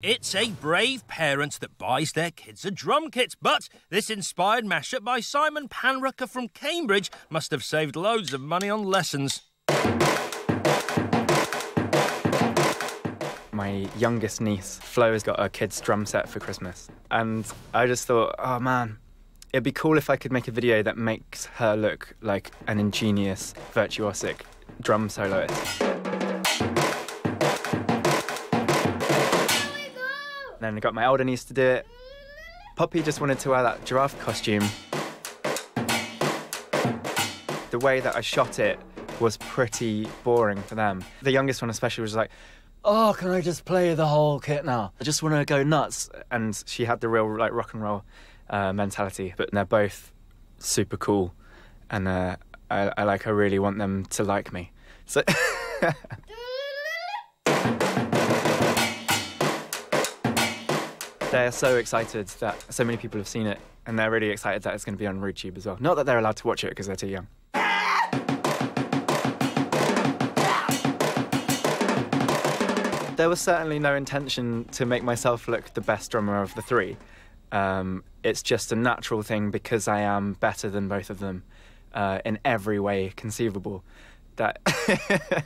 It's a brave parent that buys their kids a drum kit, but this inspired mashup by Simon Panrucker from Cambridge must have saved loads of money on lessons. My youngest niece, Flo, has got a kid's drum set for Christmas. And I just thought, oh man, it'd be cool if I could make a video that makes her look like an ingenious, virtuosic drum soloist. Then I got my older niece to do it. Poppy just wanted to wear that giraffe costume. The way that I shot it was pretty boring for them. The youngest one, especially, was like, "Oh, can I just play the whole kit now? I just want to go nuts." And she had the real like rock and roll uh, mentality. But they're both super cool, and uh, I, I like. I really want them to like me. So. They're so excited that so many people have seen it, and they're really excited that it's going to be on Rude Tube as well. Not that they're allowed to watch it because they're too young. There was certainly no intention to make myself look the best drummer of the three. Um, it's just a natural thing because I am better than both of them uh, in every way conceivable. That